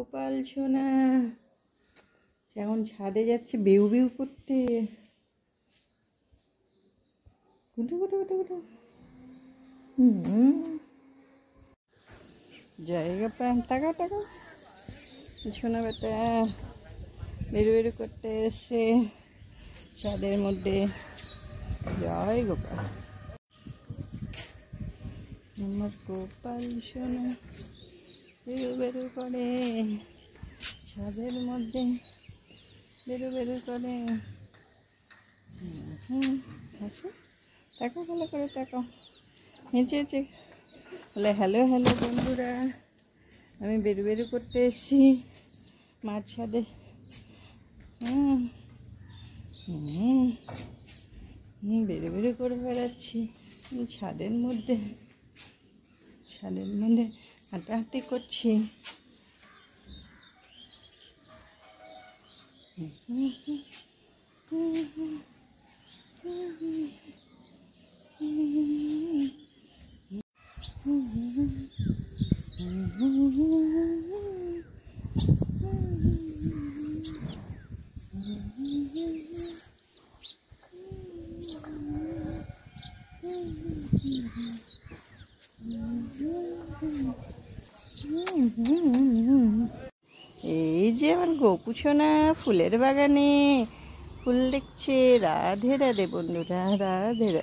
গোপাল সোনা। এখন ছাদে যাচ্ছে, বেউ বেউ করতে। জায়গা প্রাণ টাকা টাকা। সোনা বেটা বেরু বেরু করতে এসে ছাদের মধ্যে। জয় গোপাল। আমার গোপাল সোনা। বেরু বেরু করে ছাদের মধ্যে বেরু বেরু করে। হুম হাসো তাকো ভালো করে তাকো হেঁচে হেঁচে বলে হ্যালো হ্যালো বন্ধুরা। আমি বেরু বেরু করতে এসেছি মাছ ছাদে। হুম বেরু বেরু করে বেড়াচ্ছি। ছাদের মধ্যে ছাদের মধ্যে হাঁটাহাঁটি করছি। এই যে আমার গোপু সোনা ফুলের বাগানে। ফুল দেখছে রাধে রাধে বন্ধুরা রাধে রাধে।